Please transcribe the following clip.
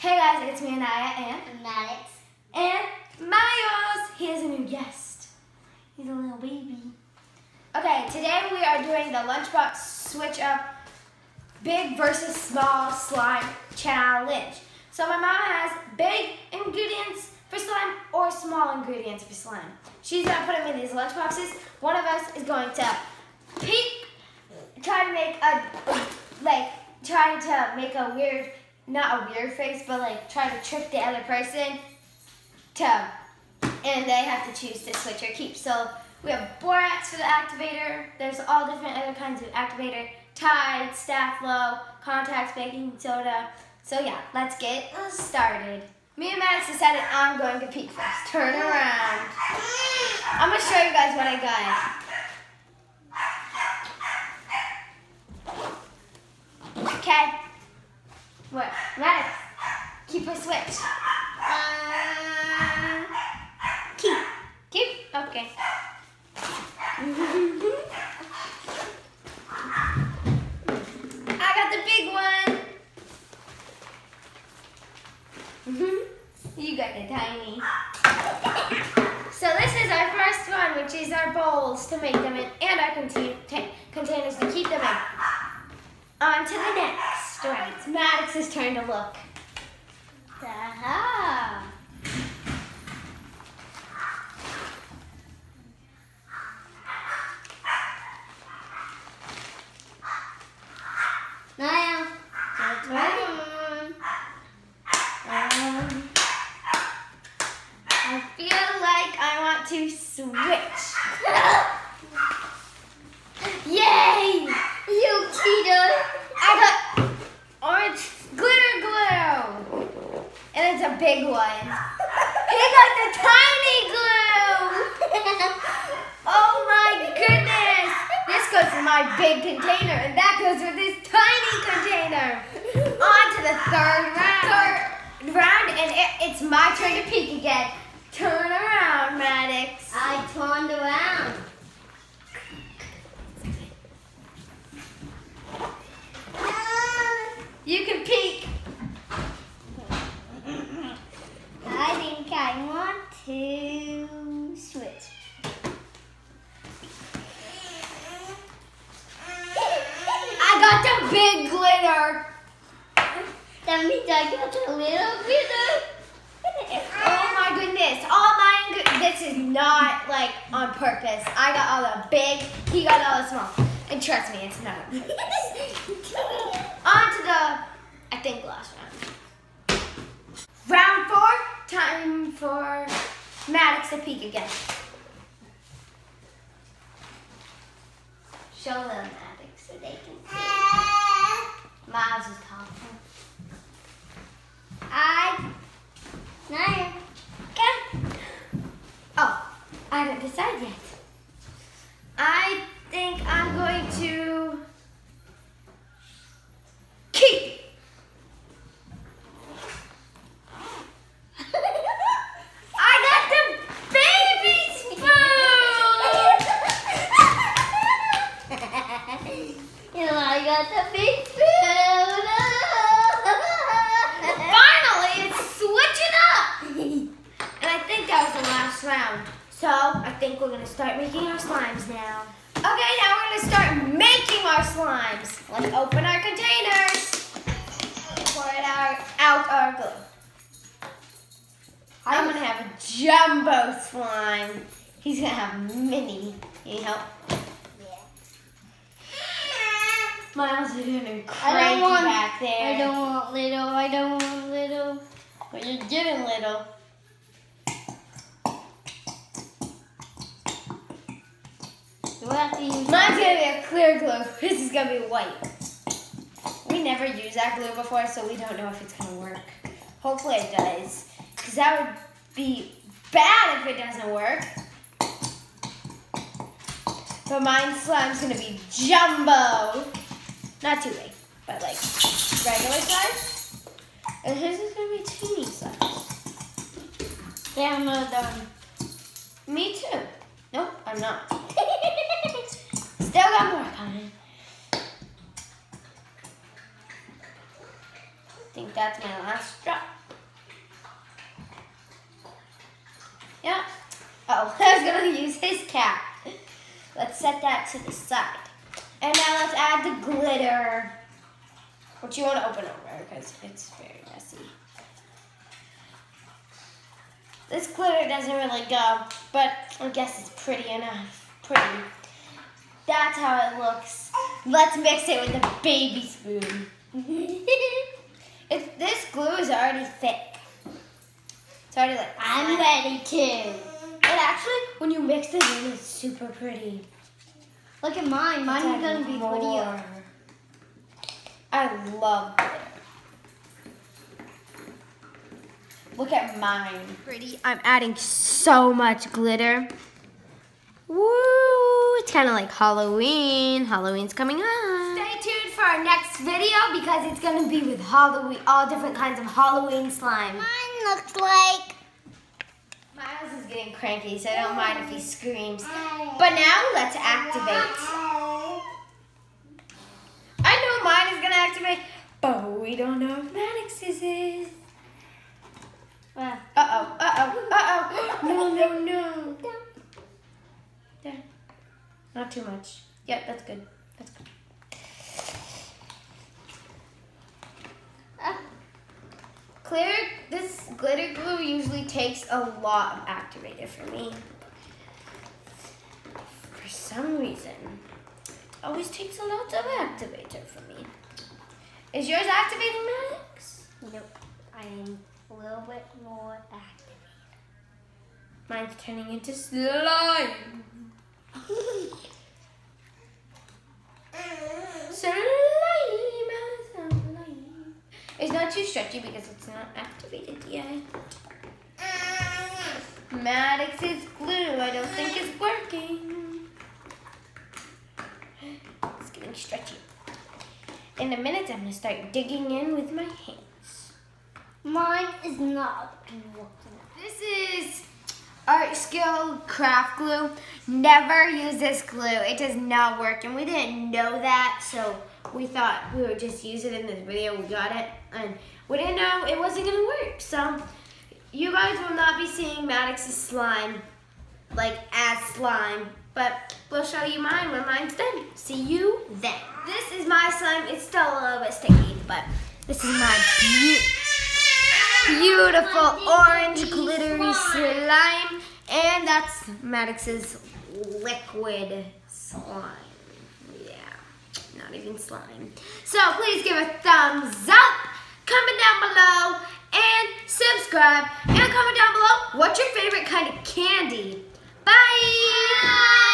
Hey guys, it's me Aniyah and Maddox. and Miles. He has a new guest. He's a little baby. Okay, today we are doing the Lunchbox Switch Up Big versus Small Slime Challenge. So my mom has big ingredients for slime or small ingredients for slime. She's gonna put them in these lunch boxes. One of us is going to peek, try to make a like trying to make a weird, not a weird face, but like try to trick the other person to, and they have to choose to switch or keep. So we have borax for the activator. There's all different other kinds of activator. Tide, Sta-Flo, contacts, baking soda. So yeah, let's get started. Me and Maddox decided I'm going to peek first. Turn around. I'm gonna show you guys what I got. Okay. What? Maddox, keep a switch. Uh, keep. Keep? Okay. I got the big one. You got the tiny. So this is our first one, which is our bowls to make them in, and our contain containers to keep them in. On to the next. Right, it's Maddox's turn to look. Aha. I feel like I want to switch. Yay! You cheater. I got orange glitter glue. And it's a big one. He got the tiny glue. Oh my goodness. This goes in my big container and that goes with this tiny container. On to the third round. Third round and it, it's my turn to peek again. Turn around, Maddox. I turned around. You can peek. Big glitter. That means I got a little bit Oh my goodness. All my ing- this is not like on purpose. I got all the big, he got all the small. And trust me, it's not. On to the I think last round. Round four, time for Maddox to peek again. Show them Maddox so they can see. Miles is talking. I Naya. Okay. Oh, I haven't decided yet. I think I'm going to keep. I got the baby spoon. you know, I got the big spoon. Finally, it's switching up. And I think that was the last round. So I think we're gonna start making our slimes now. Okay, now we're gonna start making our slimes. Let's open our containers. Pour it out, out our glue. I'm gonna have a jumbo slime. He's gonna have mini. Need help? Miles is I cranky back there. I don't want little. I don't want little. But you're getting little. I have to use? Mine's gonna be a clear glue. This is gonna be white. We never used that glue before, so we don't know if it's gonna work. Hopefully it does. Because that would be bad if it doesn't work. But mine's slime's gonna be jumbo. Not too big, but like regular size. And his is gonna be teeny size. Yeah, I'm not done. Me too. Nope, I'm not. Still got more coming. I think that's my last drop. Yeah. Oh, I was gonna use his cap. Let's set that to the side. And now let's add the glitter. Which you want to open over because it's very messy. This glitter doesn't really go, but I guess it's pretty enough. Pretty. That's how it looks. Let's mix it with a baby spoon. If this glue is already thick. It's already like I'm ready too. But actually, when you mix it in, it's super pretty. Look at mine. Mine's It's gonna be more. prettier. I love glitter. Look at mine. Pretty. I'm adding so much glitter. Woo! It's kind of like Halloween. Halloween's coming up. Stay tuned for our next video because it's going to be with Halloween, all different kinds of Halloween slime. Mine looks like. Miles is getting cranky, so I don't mind if he screams. But now let's activate. I know mine is gonna activate, but we don't know if Maddox's is. Uh oh, uh oh, uh oh. No, no, no. There. Not too much. Yep, that's good. That's good. Ah. Clear, this glitter glue usually takes a lot of activator for me. For some reason, it always takes a lot of activator for me. Is yours activating, Maddox? Nope. I'm a little bit more active. Mine's turning into slime, slime. It's not too stretchy because it's not activated yet. Maddox's glue, I don't think is working. It's getting stretchy. In a minute, I'm gonna start digging in with my hands. Mine is not working. This is Art Skill Craft Glue. Never use this glue. It does not work, and we didn't know that, so we thought we would just use it in this video. We got it, and we didn't know it wasn't gonna work. So you guys will not be seeing Maddox's slime like as slime, but we'll show you mine when mine's done. See you then. This is my slime. It's still a little bit sticky, but this is my beautiful beautiful orange glittery slime. And that's Maddox's liquid slime. Yeah, not even slime. So please give a thumbs up, comment down below, and subscribe. And comment down below what's your favorite kind of candy. Bye!